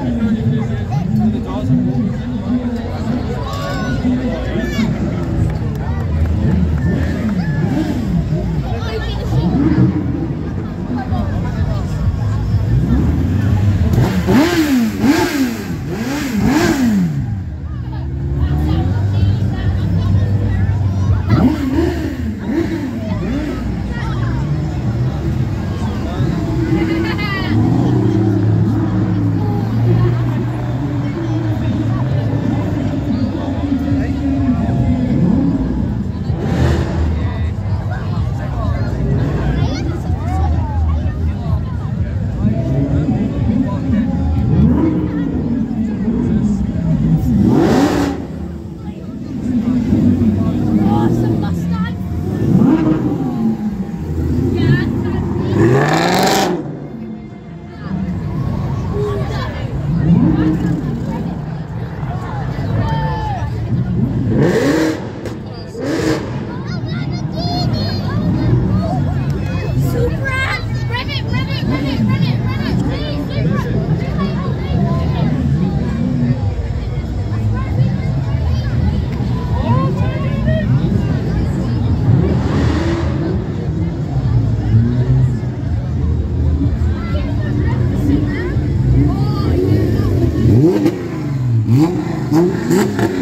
근데 나와서 뭐 Baby!